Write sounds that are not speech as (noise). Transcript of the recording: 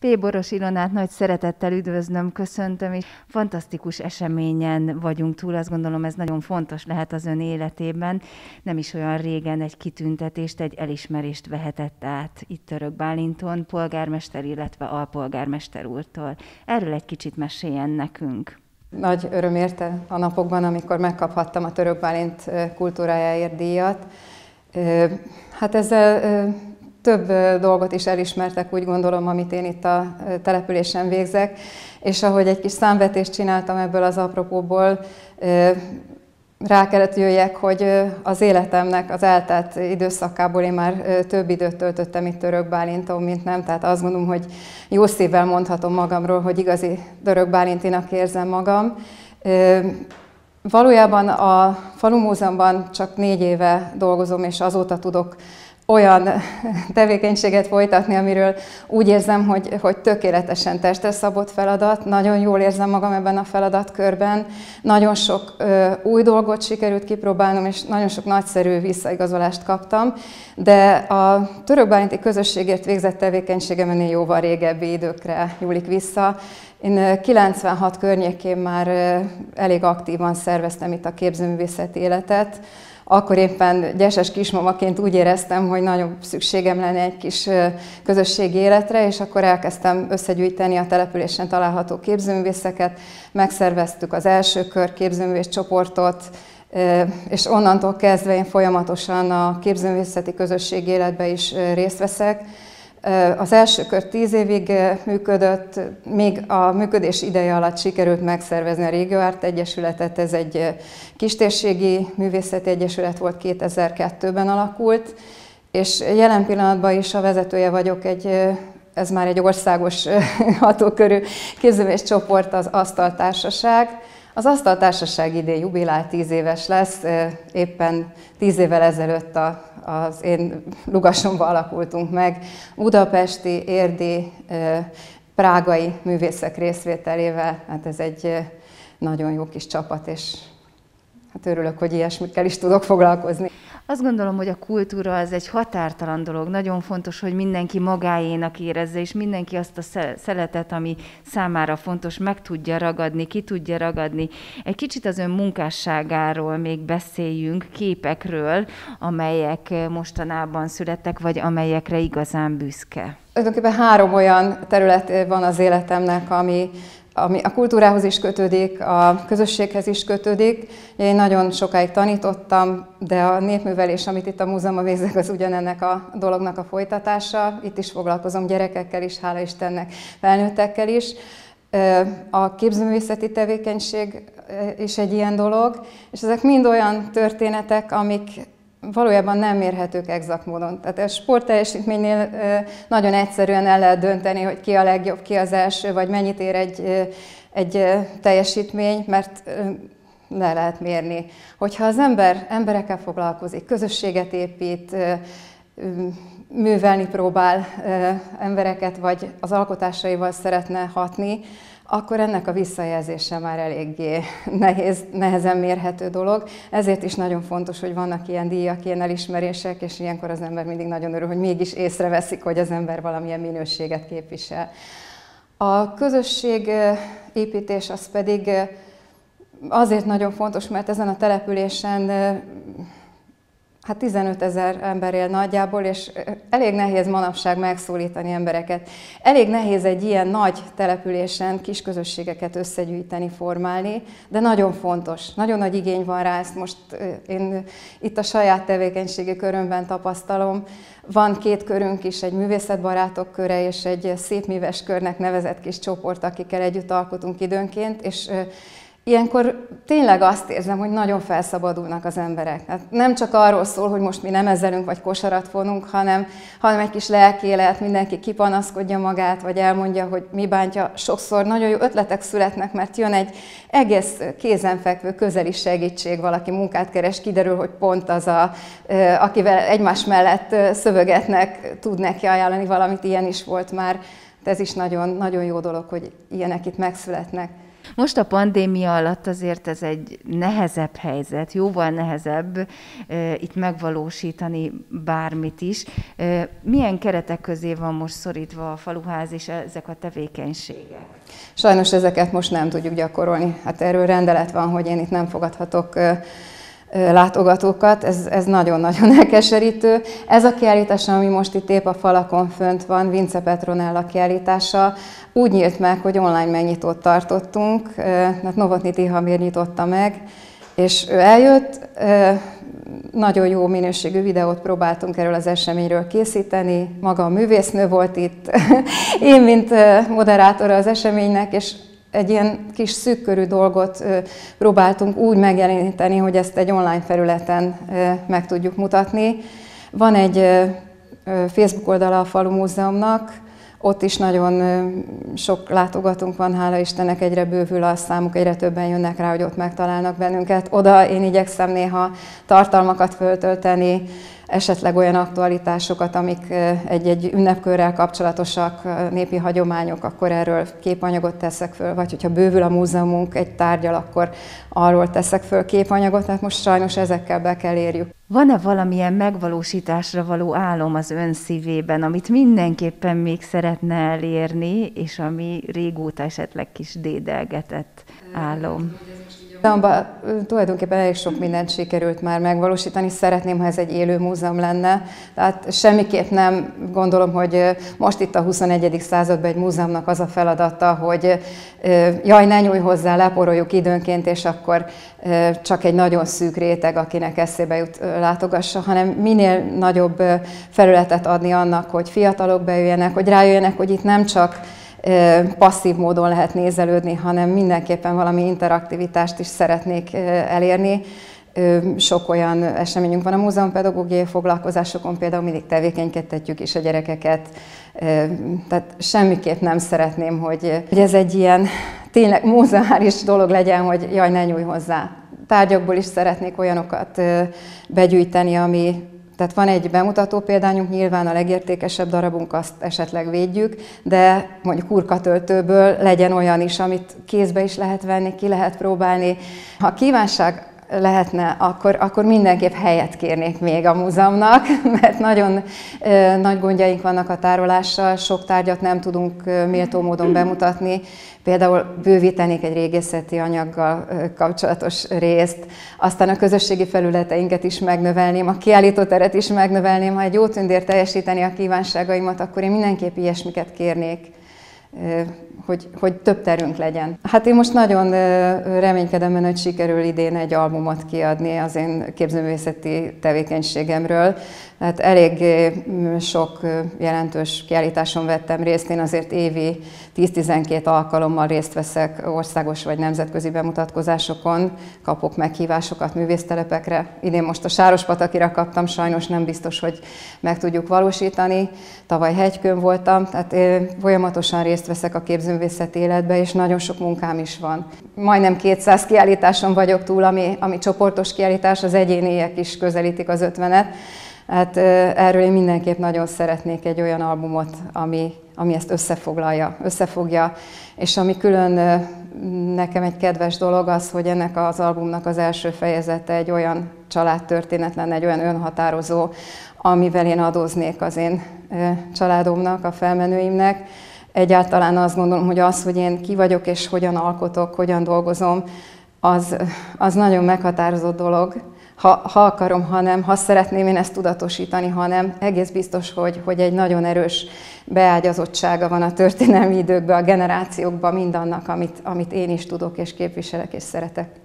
P. Boros Ilonát nagy szeretettel üdvözlöm, köszöntöm, és fantasztikus eseményen vagyunk túl, azt gondolom ez nagyon fontos lehet az ön életében. Nem is olyan régen egy kitüntetést, egy elismerést vehetett át itt Török Bálinton, polgármester, illetve alpolgármester úrtól. Erről egy kicsit meséljen nekünk. Nagy öröm érte a napokban, amikor megkaphattam a Török Bálint kultúrájáért díjat. Hát ezzel több dolgot is elismertek, úgy gondolom, amit én itt a településen végzek, és ahogy egy kis számvetést csináltam ebből az apropóból, rá kellett jöjjek, hogy az életemnek az eltelt időszakából én már több időt töltöttem itt Török Bálinton, mint nem. Tehát azt gondolom, hogy jó szívvel mondhatom magamról, hogy igazi Török Bálintinak érzem magam. Valójában a Falumúzeumban csak négy éve dolgozom, és azóta tudok olyan (laughs) tevékenységet folytatni, amiről úgy érzem, hogy, hogy tökéletesen testre szabott feladat. Nagyon jól érzem magam ebben a feladatkörben. Nagyon sok ö, új dolgot sikerült kipróbálnom, és nagyon sok nagyszerű visszaigazolást kaptam. De a török közösségért végzett tevékenységem ennél jóval régebbi időkre nyúlik vissza. Én 96 környékén már elég aktívan szerveztem itt a képzőművészeti életet, akkor éppen gyeses kismamaként úgy éreztem, hogy nagyobb szükségem lenne egy kis közösségi életre, és akkor elkezdtem összegyűjteni a településen található képzőművészeket, megszerveztük az első kör képzőművész csoportot, és onnantól kezdve én folyamatosan a képzőművészeti közösség életbe is részt veszek. Az első kör tíz évig működött, még a működés ideje alatt sikerült megszervezni a Régió Árt Egyesületet, ez egy kistérségi művészeti egyesület volt, 2002-ben alakult, és jelen pillanatban is a vezetője vagyok egy ez már egy országos (laughs) hatókörű képzőművész csoport, az Asztaltársaság. Az Asztaltársaság idén jubilál, tíz éves lesz, éppen tíz évvel ezelőtt a az én lugasomba alakultunk meg, budapesti, érdi, prágai művészek részvételével. Hát ez egy nagyon jó kis csapat, és hát örülök, hogy ilyesmikkel is tudok foglalkozni. Azt gondolom, hogy a kultúra az egy határtalan dolog. Nagyon fontos, hogy mindenki magáénak érezze, és mindenki azt a szeletet, ami számára fontos, meg tudja ragadni, ki tudja ragadni. Egy kicsit az ön munkásságáról még beszéljünk, képekről, amelyek mostanában születtek, vagy amelyekre igazán büszke. Tulajdonképpen három olyan terület van az életemnek, ami ami a kultúrához is kötődik, a közösséghez is kötődik. Én nagyon sokáig tanítottam, de a népművelés, amit itt a múzeumban végzek, az ugyanennek a dolognak a folytatása. Itt is foglalkozom gyerekekkel is, hála Istennek, felnőttekkel is. A képzőművészeti tevékenység is egy ilyen dolog, és ezek mind olyan történetek, amik valójában nem mérhetők exakt módon. Tehát a sportteljesítménynél nagyon egyszerűen el lehet dönteni, hogy ki a legjobb, ki az első, vagy mennyit ér egy, egy teljesítmény, mert le lehet mérni. Hogyha az ember emberekkel foglalkozik, közösséget épít, művelni próbál embereket, vagy az alkotásaival szeretne hatni, akkor ennek a visszajelzése már eléggé (laughs) nehéz, nehezen mérhető dolog. Ezért is nagyon fontos, hogy vannak ilyen díjak, ilyen elismerések, és ilyenkor az ember mindig nagyon örül, hogy mégis észreveszik, hogy az ember valamilyen minőséget képvisel. A közösség építés az pedig azért nagyon fontos, mert ezen a településen hát 15 ezer ember él nagyjából, és elég nehéz manapság megszólítani embereket. Elég nehéz egy ilyen nagy településen kis közösségeket összegyűjteni, formálni, de nagyon fontos, nagyon nagy igény van rá, ezt most én itt a saját tevékenységi körömben tapasztalom. Van két körünk is, egy művészetbarátok köre és egy szépműves körnek nevezett kis csoport, akikkel együtt alkotunk időnként, és Ilyenkor tényleg azt érzem, hogy nagyon felszabadulnak az emberek. Hát nem csak arról szól, hogy most mi nem ezelünk, vagy kosarat vonunk, hanem, hanem egy kis lelkélet, mindenki kipanaszkodja magát, vagy elmondja, hogy mi bántja. Sokszor nagyon jó ötletek születnek, mert jön egy egész kézenfekvő közeli segítség, valaki munkát keres, kiderül, hogy pont az, a, akivel egymás mellett szövegetnek, tud neki ajánlani valamit, ilyen is volt már. De ez is nagyon, nagyon jó dolog, hogy ilyenek itt megszületnek. Most a pandémia alatt azért ez egy nehezebb helyzet, jóval nehezebb itt megvalósítani bármit is. Milyen keretek közé van most szorítva a faluház és ezek a tevékenységek? Sajnos ezeket most nem tudjuk gyakorolni. Hát erről rendelet van, hogy én itt nem fogadhatok látogatókat, ez, ez nagyon-nagyon (laughs) elkeserítő. Ez a kiállítás, ami most itt épp a falakon fönt van, Vince Petronella kiállítása, úgy nyílt meg, hogy online megnyitót tartottunk, hát Novotny Tihamir nyitotta meg, és ő eljött, nagyon jó minőségű videót próbáltunk erről az eseményről készíteni, maga a művésznő volt itt, (laughs) én, mint moderátora az eseménynek, és egy ilyen kis szűkkörű dolgot próbáltunk úgy megjeleníteni, hogy ezt egy online felületen meg tudjuk mutatni. Van egy Facebook oldala a Falu Múzeumnak, ott is nagyon sok látogatónk van, hála Istennek egyre bővül a számuk, egyre többen jönnek rá, hogy ott megtalálnak bennünket. Oda én igyekszem néha tartalmakat föltölteni, esetleg olyan aktualitásokat, amik egy-egy ünnepkörrel kapcsolatosak, népi hagyományok, akkor erről képanyagot teszek föl, vagy hogyha bővül a múzeumunk egy tárgyal, akkor arról teszek föl képanyagot, tehát most sajnos ezekkel be kell érjük. Van-e valamilyen megvalósításra való álom az ön szívében, amit mindenképpen még szeretne elérni, és ami régóta esetleg kis dédelgetett álom? Múzeumban tulajdonképpen elég sok mindent sikerült már megvalósítani. Szeretném, ha ez egy élő múzeum lenne. Tehát semmiképp nem gondolom, hogy most itt a 21. században egy múzeumnak az a feladata, hogy jaj, ne nyújj hozzá, leporoljuk időnként, és akkor csak egy nagyon szűk réteg, akinek eszébe jut, látogassa, hanem minél nagyobb felületet adni annak, hogy fiatalok bejöjjenek, hogy rájöjjenek, hogy itt nem csak passzív módon lehet nézelődni, hanem mindenképpen valami interaktivitást is szeretnék elérni. Sok olyan eseményünk van a múzeumpedagógiai foglalkozásokon, például mindig tevékenykedtetjük is a gyerekeket. Tehát semmiképp nem szeretném, hogy, hogy ez egy ilyen tényleg múzeumális dolog legyen, hogy jaj, ne nyújj hozzá. Tárgyakból is szeretnék olyanokat begyűjteni, ami, tehát van egy bemutató példányunk, nyilván a legértékesebb darabunk azt esetleg védjük, de mondjuk urkatöltőből legyen olyan is, amit kézbe is lehet venni, ki lehet próbálni. Ha kívánság lehetne, akkor, akkor mindenképp helyet kérnék még a múzeumnak, (laughs) mert nagyon ö, nagy gondjaink vannak a tárolással, sok tárgyat nem tudunk méltó módon bemutatni, Például bővítenék egy régészeti anyaggal kapcsolatos részt, aztán a közösségi felületeinket is megnövelném, a kiállítóteret is megnövelném. Ha egy jó tündér teljesíteni a kívánságaimat, akkor én mindenképp ilyesmiket kérnék hogy, hogy több terünk legyen. Hát én most nagyon reménykedem benne, hogy sikerül idén egy albumot kiadni az én képzőművészeti tevékenységemről. Hát elég sok jelentős kiállításon vettem részt, én azért évi 10-12 alkalommal részt veszek országos vagy nemzetközi bemutatkozásokon, kapok meghívásokat művésztelepekre. Idén most a Sárospatakira kaptam, sajnos nem biztos, hogy meg tudjuk valósítani. Tavaly hegykön voltam, tehát folyamatosan részt veszek a képzőművészeti életbe, és nagyon sok munkám is van. Majdnem 200 kiállításon vagyok túl, ami, ami csoportos kiállítás, az egyéniek is közelítik az 50-et. Hát erről én mindenképp nagyon szeretnék egy olyan albumot, ami, ami ezt összefoglalja, összefogja, és ami külön nekem egy kedves dolog az, hogy ennek az albumnak az első fejezete egy olyan családtörténet lenne, egy olyan önhatározó, amivel én adóznék az én családomnak, a felmenőimnek. Egyáltalán azt gondolom, hogy az, hogy én ki vagyok és hogyan alkotok, hogyan dolgozom, az, az nagyon meghatározott dolog, ha, ha akarom, ha nem, ha szeretném én ezt tudatosítani, ha nem, egész biztos, hogy, hogy egy nagyon erős beágyazottsága van a történelmi időkben, a generációkban mindannak, amit, amit én is tudok és képviselek és szeretek.